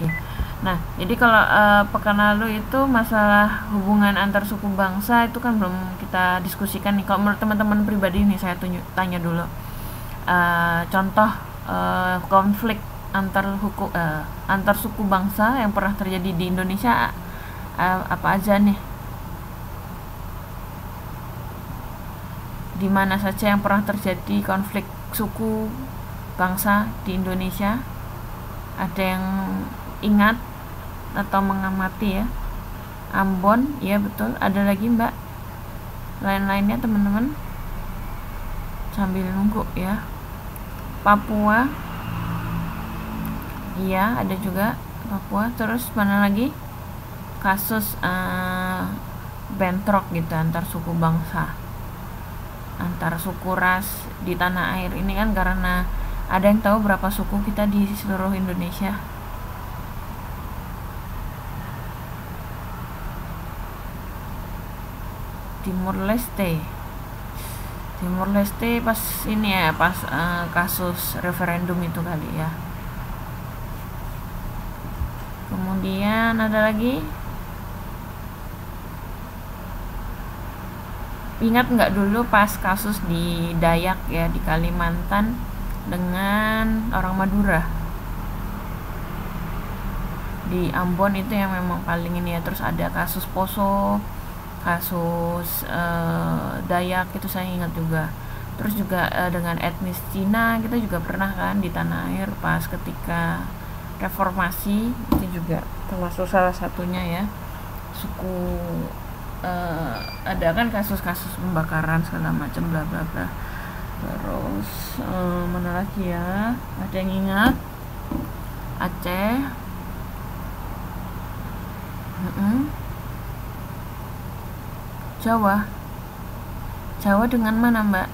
Oke. Nah, jadi kalau uh, pekan lalu itu masalah hubungan antar suku bangsa itu kan belum kita diskusikan nih. Kalau menurut teman-teman pribadi nih saya tunjuk, tanya dulu. Uh, contoh uh, konflik antar hukum uh, antar suku bangsa yang pernah terjadi di Indonesia uh, apa aja nih? Di mana saja yang pernah terjadi konflik suku bangsa di Indonesia? Ada yang ingat atau mengamati ya. Ambon ya betul. Ada lagi mbak? Lain-lainnya teman-teman? Sambil nunggu ya. Papua. Iya ada juga Papua. Terus mana lagi? Kasus uh, bentrok gitu antar suku bangsa. Antar suku ras di tanah air ini kan karena ada yang tahu berapa suku kita di seluruh Indonesia Timur Leste. Timur Leste pas ini ya pas uh, kasus referendum itu kali ya. Kemudian ada lagi. Ingat nggak dulu pas kasus di Dayak ya di Kalimantan dengan orang Madura? Di Ambon itu yang memang paling ini ya terus ada kasus Poso kasus uh, Dayak itu saya ingat juga. Terus juga uh, dengan etnis Cina kita juga pernah kan di tanah air pas ketika reformasi itu juga termasuk salah satunya ya. Suku uh, ada kan kasus-kasus pembakaran segala macam bla bla bla. Terus uh, mana lagi ya? Ada yang ingat? Aceh. Uh -uh. Jawa Jawa dengan mana mbak?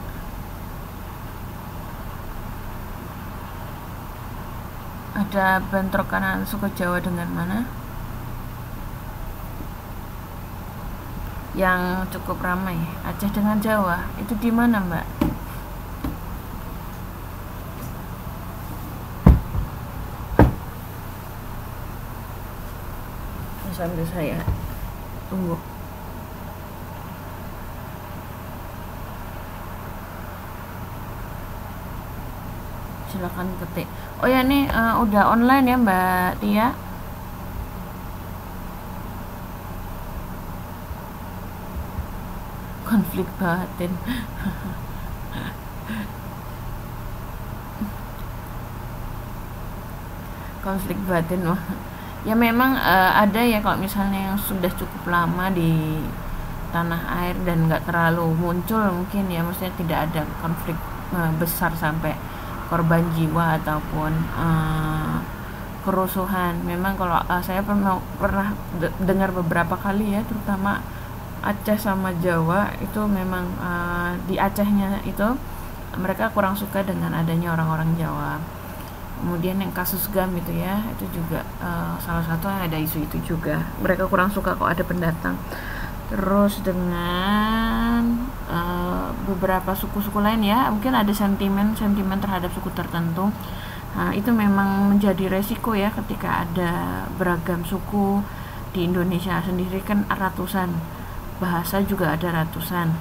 Ada bentrok kanan suku Jawa dengan mana? Yang cukup ramai Aceh dengan Jawa Itu di mana mbak? sambil saya tunggu silahkan ketik. Oh ya nih uh, udah online ya mbak Tia? Konflik batin. Konflik batin mah ya memang uh, ada ya kalau misalnya yang sudah cukup lama di tanah air dan nggak terlalu muncul mungkin ya maksudnya tidak ada konflik uh, besar sampai korban jiwa ataupun uh, kerusuhan. Memang kalau uh, saya pernah pernah dengar beberapa kali ya, terutama Aceh sama Jawa itu memang uh, di Acehnya itu mereka kurang suka dengan adanya orang-orang Jawa. Kemudian yang kasus GAM itu ya, itu juga uh, salah satu yang ada isu itu juga. Mereka kurang suka kok ada pendatang terus dengan uh, beberapa suku-suku lain ya mungkin ada sentimen sentimen terhadap suku tertentu. Nah, itu memang menjadi resiko ya ketika ada beragam suku di Indonesia sendiri kan ratusan bahasa juga ada ratusan.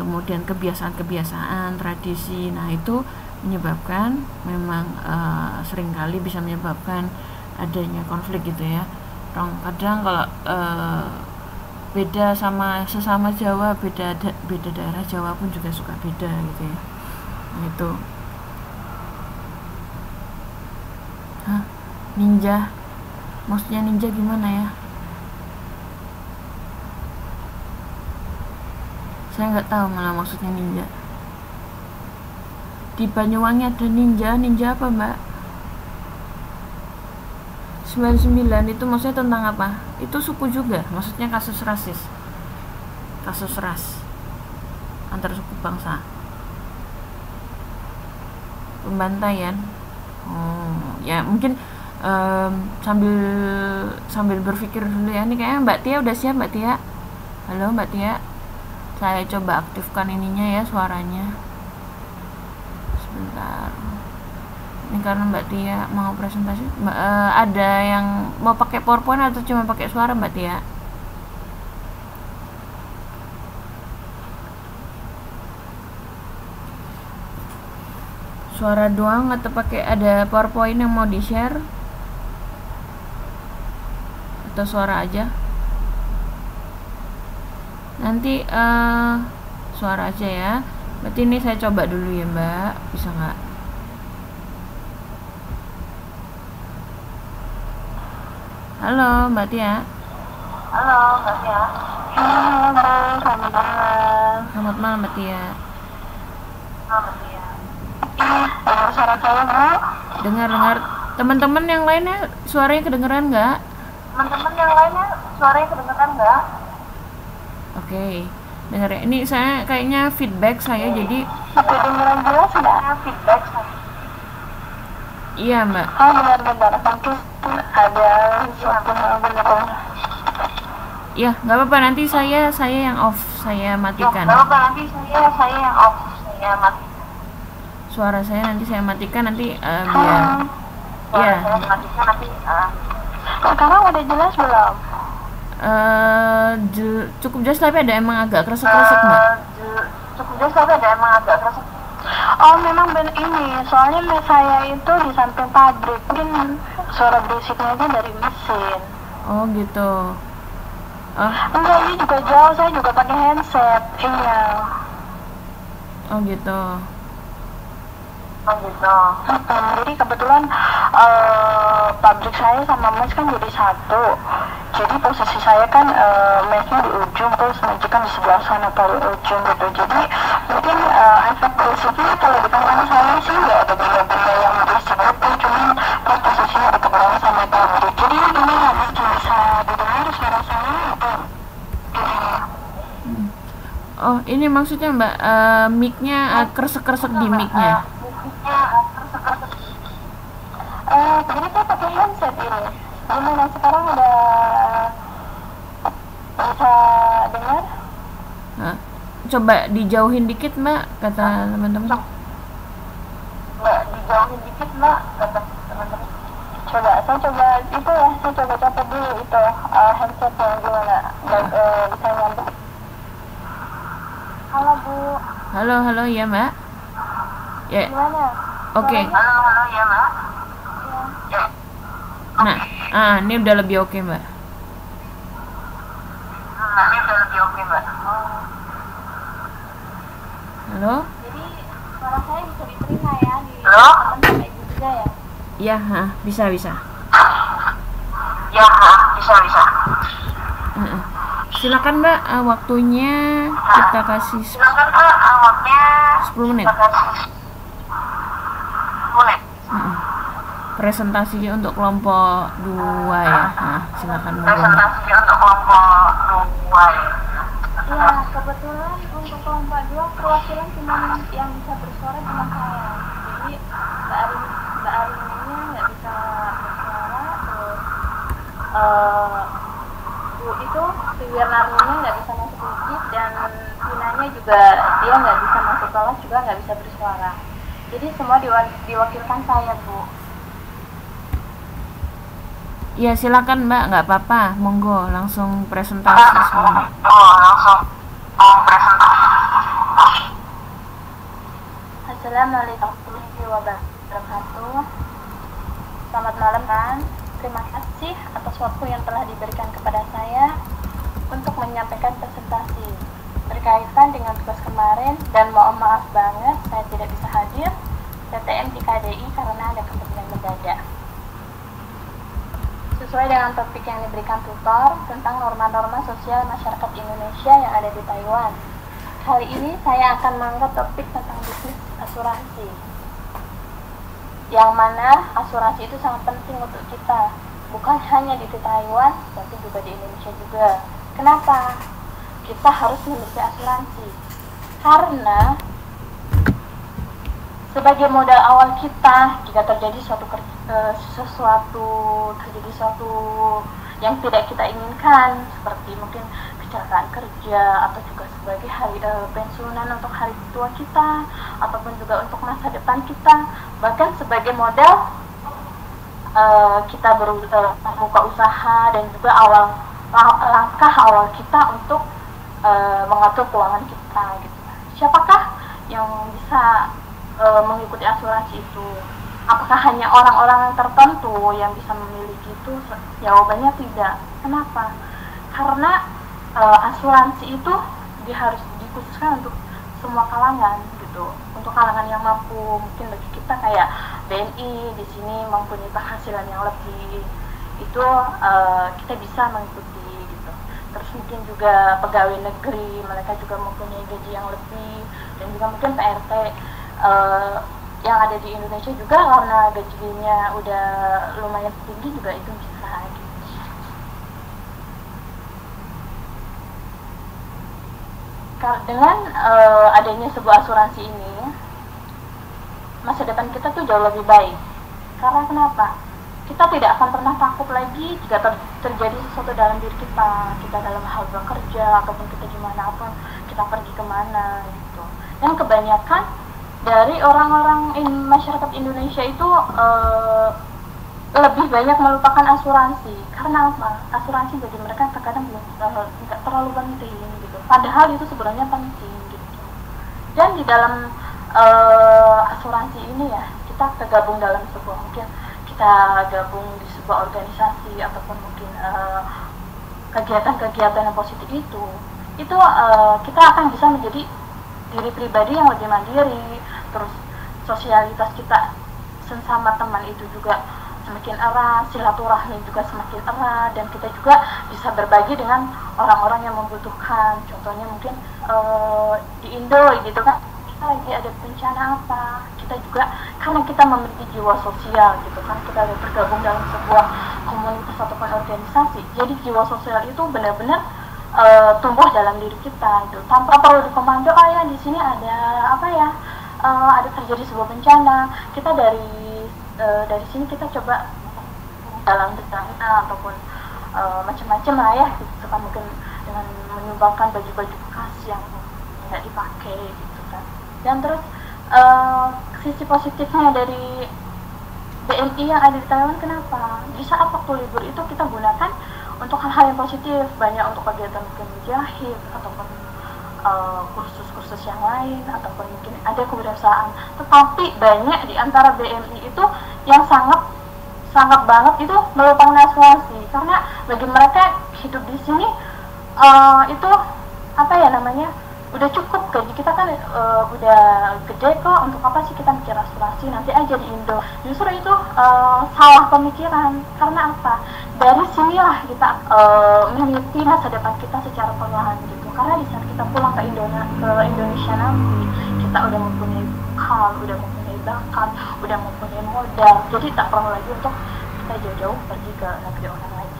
Kemudian kebiasaan-kebiasaan tradisi nah itu menyebabkan memang uh, sering kali bisa menyebabkan adanya konflik gitu ya. Kadang kalau uh, beda sama sesama Jawa beda da, beda daerah Jawa pun juga suka beda gitu ya. Itu ninja? Maksudnya ninja gimana ya? Saya nggak tahu malah maksudnya ninja. Di Banyuwangi ada ninja. Ninja apa mbak 99 itu maksudnya tentang apa? Itu suku juga, maksudnya kasus rasis. Kasus ras antar suku bangsa. Pembantaian. Oh, ya mungkin um, sambil sambil berpikir dulu ya. Ini kayaknya Mbak Tia udah siap Mbak Tia. Halo Mbak Tia. Saya coba aktifkan ininya ya suaranya. Sebentar. Ini karena Mbak Tia mau presentasi. Mbak, uh, ada yang mau pakai PowerPoint atau cuma pakai suara Mbak Tia? Suara doang atau pakai ada PowerPoint yang mau di share atau suara aja? Nanti uh, suara aja ya. Berarti ini saya coba dulu ya mbak. Bisa nggak Halo Mbak Tia. Halo Mbak Tia. Halo, selamat malam. Selamat malam Mbak Tia. Selamat Tia. Dengar suara saya? Dengar dengar. Teman-teman yang lainnya suaranya kedengeran nggak? Teman-teman yang lainnya suaranya kedengeran nggak? Oke. Okay. Dengar ya. Ini saya kayaknya feedback saya jadi. Kedengeran jelas nggak? Feedback saya. Iya mbak. Oh benar-benar nanti ada suatu hal benar. Iya nggak apa-apa nanti saya saya yang off saya matikan. Nggak apa-apa nanti saya saya yang off saya matikan. Suara saya nanti saya matikan nanti uh, biar. Iya. Saya matikan nanti. Uh, sekarang udah jelas belum? Uh, cukup jelas tapi ada emang agak keresek-keresek mbak. Uh, cukup jelas tapi ada emang agak keresek Oh memang ben ini, soalnya saya itu di samping pabrik, mungkin suara berisiknya itu dari mesin. Oh gitu. Oh. Enggak, ini juga jauh, saya juga pakai handset, iya. Oh gitu. Oh gitu. Hmm, jadi kebetulan uh, pabrik saya sama mes kan jadi satu. Jadi posisi saya kan uh, mesnya di ujung terus majikan di sebelah sana paling ujung gitu. Jadi mungkin uh, efek berisiknya kalau di kampung saya sih nggak ada benda-benda yang berisik gitu. Cuman pas posisinya kebetulan sama pabrik. Jadi gimana masih bisa didengar suara saya atau Hmm. Oh, ini maksudnya Mbak, uh, mic-nya uh, kresek-kresek di mic-nya. Uh, jadi saya pakai handset ini. Gimana sekarang udah bisa dengar? Nah, coba dijauhin dikit Mbak, kata teman-teman. Mbak, dijauhin dikit Mbak, kata teman-teman. Coba, saya coba itu ya, saya coba coba dulu itu uh, handsetnya gimana, Dan, uh, bisa nyambung. Halo Bu. Halo, halo ya Mbak. Ya. Gimana? Oke. Okay. Halo, halo ya Mbak. Ya. Ah ini udah lebih oke okay, Mbak. Nah, ini udah lebih oke okay, Mbak. Oh. Halo? Jadi suara saya bisa diterima ya di Halo? teman sama ibu juga ya? Iya, ah, bisa bisa. Ya, bisa bisa. Uh -uh. Silakan Mbak, uh, waktunya kita kasih. Silakan Mbak, uh, waktunya 10 menit. Kita kasih 10 menit. Uh -uh. Presentasinya untuk kelompok dua ya. Nah, silakan Presentasi untuk kelompok dua ya. Ya, kebetulan untuk kelompok dua perwakilan cuma yang bisa bersuara cuma saya. Jadi Mbak Arin Mbak Arinnya nggak bisa bersuara, terus uh, Bu itu si Wirnarninya nggak bisa masuk masjid dan Vinanya juga dia nggak bisa masuk kelas juga nggak bisa bersuara. Jadi semua diwa- diwakilkan saya Bu. Ya silakan Mbak, nggak apa-apa, monggo langsung presentasi semua. Oh, langsung oh, presentasi. Assalamualaikum warahmatullahi wabarakatuh. Selamat malam kan. Terima kasih atas waktu yang telah diberikan kepada saya untuk menyampaikan presentasi berkaitan dengan tugas kemarin dan mohon maaf banget saya tidak bisa hadir PTM di KDI karena ada kepentingan mendadak. Sesuai dengan topik yang diberikan tutor tentang norma-norma sosial masyarakat Indonesia yang ada di Taiwan. Kali ini saya akan mengangkat topik tentang bisnis asuransi. Yang mana asuransi itu sangat penting untuk kita, bukan hanya di Taiwan, tapi juga di Indonesia juga. Kenapa? Kita harus memiliki asuransi. Karena sebagai modal awal kita jika terjadi suatu uh, sesuatu terjadi suatu yang tidak kita inginkan seperti mungkin kecelakaan kerja atau juga sebagai hari uh, pensiunan untuk hari tua kita ataupun juga untuk masa depan kita. Bahkan sebagai model uh, kita baru uh, membuka usaha dan juga awal langkah awal kita untuk uh, mengatur keuangan kita gitu. Siapakah yang bisa uh, mengikuti asuransi itu apakah hanya orang-orang tertentu yang bisa memiliki itu? Jawabannya tidak. Kenapa? Karena e, asuransi itu dia harus dikhususkan untuk semua kalangan gitu. Untuk kalangan yang mampu mungkin bagi kita kayak BNI di sini mempunyai penghasilan yang lebih. Itu e, kita bisa mengikuti gitu. Terus mungkin juga pegawai negeri mereka juga mempunyai gaji yang lebih dan juga mungkin PRT e, yang ada di Indonesia juga karena gajinya udah lumayan tinggi juga itu bisa gitu. Dengan uh, adanya sebuah asuransi ini, masa depan kita tuh jauh lebih baik. Karena kenapa? Kita tidak akan pernah takut lagi jika ter terjadi sesuatu dalam diri kita, kita dalam hal bekerja ataupun kita gimana pun kita pergi ke mana gitu. Dan kebanyakan dari orang-orang in, masyarakat Indonesia itu uh, lebih banyak melupakan asuransi. Karena apa? Asuransi bagi mereka terkadang tidak uh, terlalu penting gitu. Padahal itu sebenarnya penting gitu. Dan di dalam uh, asuransi ini ya kita tergabung dalam sebuah mungkin kita gabung di sebuah organisasi ataupun mungkin kegiatan-kegiatan uh, yang positif itu itu uh, kita akan bisa menjadi diri pribadi yang lebih mandiri. Terus sosialitas kita sesama teman itu juga semakin erat silaturahmi juga semakin erat dan kita juga bisa berbagi dengan orang-orang yang membutuhkan. Contohnya mungkin uh, di Indo gitu kan kita lagi ada bencana apa? Kita juga karena kita memiliki jiwa sosial gitu kan kita tergabung dalam sebuah komunitas ataupun organisasi jadi jiwa sosial itu benar-benar uh, tumbuh dalam diri kita itu tanpa perlu dikomando oh ya di sini ada apa ya uh, ada terjadi sebuah bencana. Kita dari uh, dari sini kita coba dalam bencana ataupun uh, macam-macam lah ya gitu. Kan mungkin dengan menyumbangkan baju-baju bekas yang tidak dipakai gitu kan. Dan terus uh, sisi positifnya dari BNI yang ada di Taiwan kenapa? Di saat waktu libur itu kita gunakan untuk hal-hal yang positif banyak untuk kegiatan mungkin menjahit ataupun uh, kursus-kursus yang lain ataupun mungkin ada kewirausahaan tetapi banyak di antara BMI itu yang sangat sangat banget itu melupakan asuransi karena bagi mereka hidup di sini uh, itu apa ya namanya udah cukup gaji kita kan uh, udah gede kok. Untuk apa sih kita mikir asuransi nanti aja di Indo. Justru itu uh, salah pemikiran. Karena apa? Dari sinilah kita uh, meneliti masa depan kita secara perlahan gitu. Karena di saat kita pulang ke Indonesia ke Indonesia nanti kita udah mempunyai hal udah mempunyai bakat udah mempunyai modal. Jadi tak perlu lagi untuk kita jauh-jauh pergi ke negeri orang lain.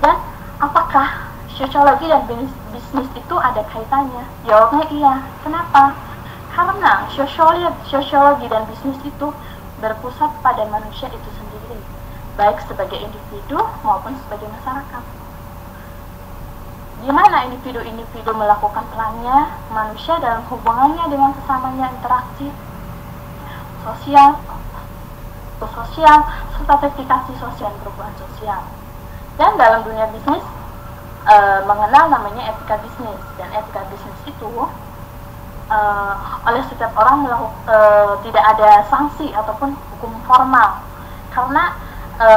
Dan apakah sosiologi dan bisnis itu ada kaitannya? Jawabnya iya. Kenapa? Karena sosiologi, dan bisnis itu berpusat pada manusia itu sendiri, baik sebagai individu maupun sebagai masyarakat. Di mana individu-individu melakukan perannya, manusia dalam hubungannya dengan sesamanya interaksi sosial, sosial, serta verifikasi sosial perubahan sosial. Dan dalam dunia bisnis, e, mengenal namanya etika bisnis. Dan etika bisnis itu e, oleh setiap orang melakukan e, tidak ada sanksi ataupun hukum formal. Karena e,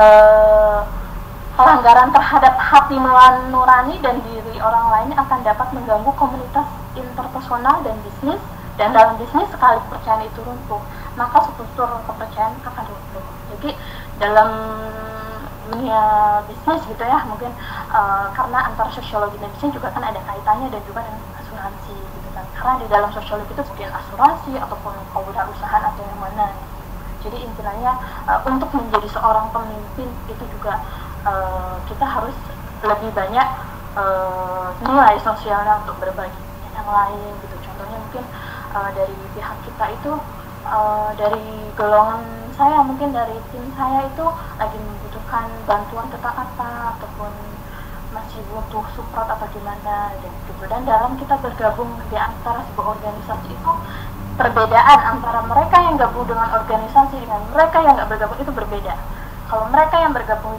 pelanggaran terhadap hati nurani dan diri orang lain akan dapat mengganggu komunitas interpersonal dan bisnis. Dan dalam bisnis sekali kepercayaan itu runtuh maka struktur kepercayaan akan runtuh. Jadi dalam dunia bisnis gitu ya mungkin uh, karena antara sosiologi dan bisnis juga kan ada kaitannya dan juga dengan asuransi gitu kan. Karena di dalam sosiologi itu seperti asuransi ataupun kewirausahaan atau yang mana jadi intinya uh, untuk menjadi seorang pemimpin itu juga uh, kita harus lebih banyak uh, nilai sosialnya untuk berbagi yang lain gitu. Contohnya mungkin uh, dari pihak kita itu uh, dari golongan saya mungkin dari tim saya itu lagi membutuhkan bantuan tentang apa ataupun masih butuh support atau gimana gitu. Dan dalam kita bergabung di antara sebuah organisasi itu perbedaan antara mereka yang gabung dengan organisasi dengan mereka yang nggak bergabung itu berbeda. Kalau mereka yang bergabung